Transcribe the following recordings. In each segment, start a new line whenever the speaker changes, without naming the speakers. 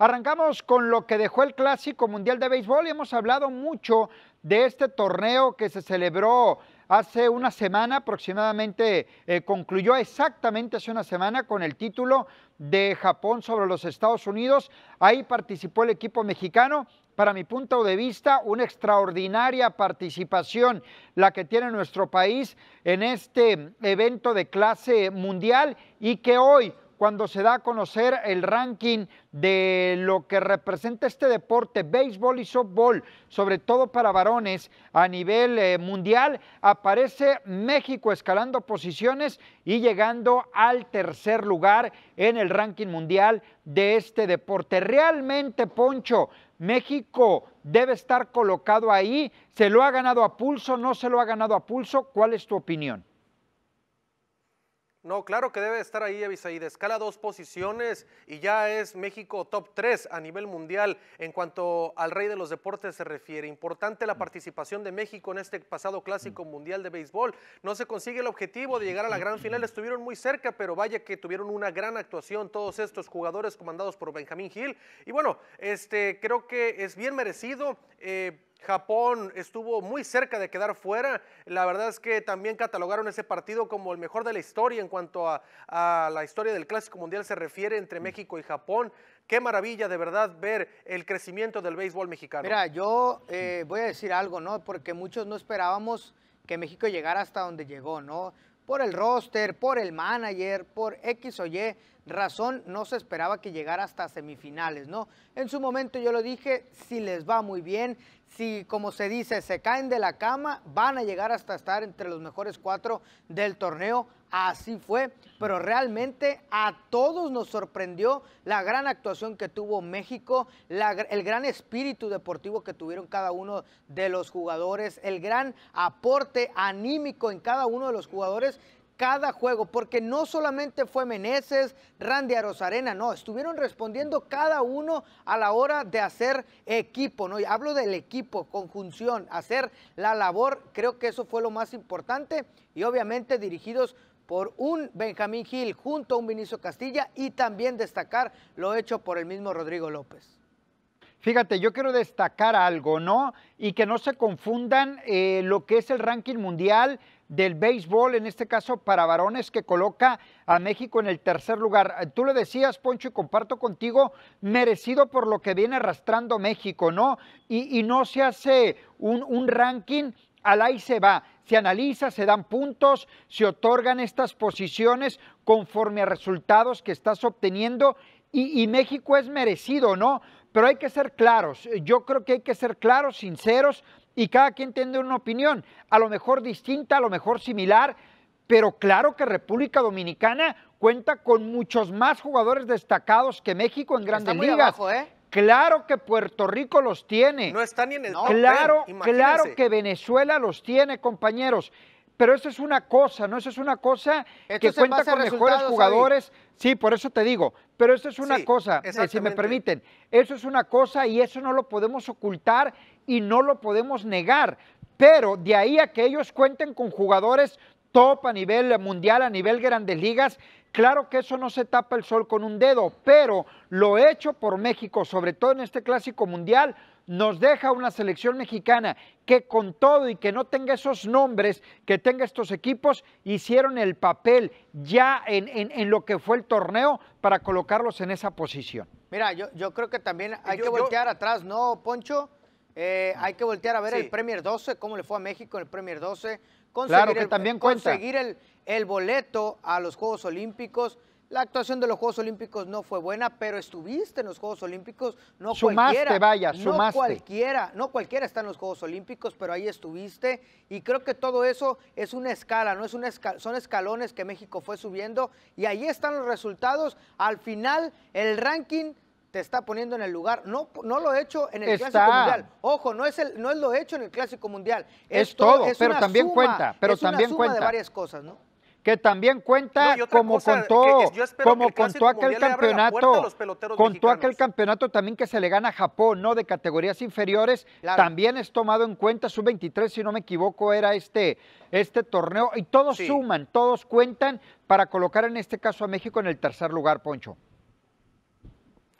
Arrancamos con lo que dejó el Clásico Mundial de Béisbol y hemos hablado mucho de este torneo que se celebró hace una semana aproximadamente, eh, concluyó exactamente hace una semana con el título de Japón sobre los Estados Unidos. Ahí participó el equipo mexicano. Para mi punto de vista, una extraordinaria participación la que tiene nuestro país en este evento de clase mundial y que hoy cuando se da a conocer el ranking de lo que representa este deporte, béisbol y softball, sobre todo para varones a nivel eh, mundial, aparece México escalando posiciones y llegando al tercer lugar en el ranking mundial de este deporte. Realmente, Poncho, México debe estar colocado ahí, se lo ha ganado a pulso, no se lo ha ganado a pulso, ¿cuál es tu opinión?
No, claro que debe estar ahí, Abisaíd. Escala dos posiciones y ya es México top 3 a nivel mundial en cuanto al rey de los deportes se refiere. Importante la participación de México en este pasado clásico mundial de béisbol. No se consigue el objetivo de llegar a la gran final. Estuvieron muy cerca, pero vaya que tuvieron una gran actuación todos estos jugadores comandados por Benjamín Gil. Y bueno, este, creo que es bien merecido. Eh, Japón estuvo muy cerca de quedar fuera. La verdad es que también catalogaron ese partido como el mejor de la historia en cuanto a, la historia del Clásico Mundial se refiere entre México y Japón. Qué maravilla de verdad ver el crecimiento del béisbol mexicano.
Mira, yo eh, voy a decir algo, ¿no? Porque muchos no esperábamos que México llegara hasta donde llegó, ¿no? Por el roster, por el manager, por X o Y razón, no se esperaba que llegara hasta semifinales, ¿no? En su momento yo lo dije, si les va muy bien, si, como se dice, se caen de la cama, van a llegar hasta estar entre los mejores cuatro del torneo. Así fue, pero realmente a todos nos sorprendió la gran actuación que tuvo México, el gran espíritu deportivo que tuvieron cada uno de los jugadores, el gran aporte anímico en cada uno de los jugadores cada juego, porque no solamente fue Meneses, Randy Arozarena, no, estuvieron respondiendo cada uno a la hora de hacer equipo, ¿no? Y hablo del equipo, conjunción, hacer la labor, creo que eso fue lo más importante y obviamente dirigidos por un Benjamín Gil junto a un Vinicio Castilla y también destacar lo hecho por el mismo Rodrigo López.
Fíjate, yo quiero destacar algo, ¿no? Y que no se confundan eh, lo que es el ranking mundial del béisbol, en este caso para varones, que coloca a México en el tercer lugar. Tú lo decías, Poncho, y comparto contigo, merecido por lo que viene arrastrando México, ¿no? Y, no se hace un, ranking, al ahí se va. Se analiza, se dan puntos, se otorgan estas posiciones conforme a resultados que estás obteniendo y, México es merecido, ¿no? Pero hay que ser claros, yo creo que hay que ser claros, sinceros y cada quien tiene una opinión, a lo mejor distinta, a lo mejor similar, pero claro que República Dominicana cuenta con muchos más jugadores destacados que México en grandes ligas. ¿eh? Claro que Puerto Rico los tiene.
No está ni en el no,
Claro, claro que Venezuela los tiene, compañeros. Pero eso es una cosa, ¿no? Eso es una cosa que cuenta con mejores jugadores. Sí, por eso te digo. Pero eso es una cosa, eh, si me permiten. Eso es una cosa y eso no lo podemos ocultar y no lo podemos negar. Pero de ahí a que ellos cuenten con jugadores top a nivel mundial, a nivel grandes ligas, Claro que eso no se tapa el sol con un dedo, pero lo hecho por México, sobre todo en este clásico mundial, nos deja una selección mexicana que con todo y que no tenga esos nombres, que tenga estos equipos, hicieron el papel ya en, lo que fue el torneo para colocarlos en esa posición.
Mira, yo, yo creo que también hay que voltear atrás, ¿no, Poncho? Eh, hay que voltear a ver el Premier 12, cómo le fue a México en el Premier 12.
Conseguir claro que también
conseguir el, el boleto a los Juegos Olímpicos. La actuación de los Juegos Olímpicos no fue buena, pero estuviste en los Juegos Olímpicos, no
sumaste,
cualquiera.
vaya, sumaste.
No cualquiera, no cualquiera está en los Juegos Olímpicos, pero ahí estuviste. Y creo que todo eso es una escala, no es una son escalones que México fue subiendo. Y ahí están los resultados. Al final, el ranking te está poniendo en el lugar. No, no lo he hecho en el Clásico Mundial. Ojo, no es, el, no es lo hecho en el Clásico Mundial.
Es, todo, pero también cuenta. Pero es también una suma
de varias cosas, ¿no?
Que también cuenta como contó, como contó aquel campeonato, contó aquel campeonato también que se le gana a Japón, ¿no? De categorías inferiores, también es tomado en cuenta, sub-23, si no me equivoco, era este, este torneo, y todos suman, todos cuentan para colocar en este caso a México en el tercer lugar, Poncho.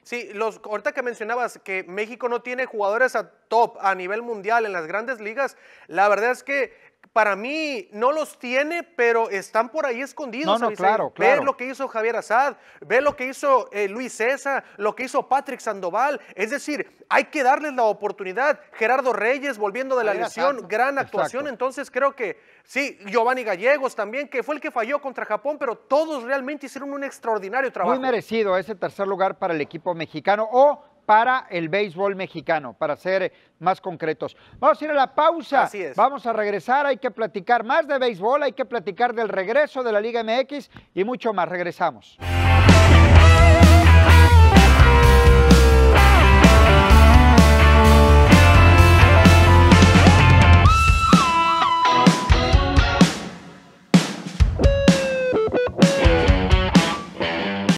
Sí, los, ahorita que mencionabas que México no tiene jugadores a top a nivel mundial en las grandes ligas, la verdad es que para mí no los tiene, pero están por ahí escondidos.
No, no, claro, claro.
Ve lo que hizo Javier Azad, ve lo que hizo eh, Luis César, lo que hizo Patrick Sandoval. Es decir, hay que darles la oportunidad. Gerardo Reyes volviendo de la lesión, gran actuación. Entonces creo que sí, Giovanni Gallegos también, que fue el que falló contra Japón, pero todos realmente hicieron un extraordinario trabajo.
Muy merecido ese tercer lugar para el equipo mexicano. O para el béisbol mexicano, para ser más concretos. Vamos a ir a la pausa.
Así es.
Vamos a regresar, hay que platicar más de béisbol, hay que platicar del regreso de la Liga MX y mucho más. Regresamos.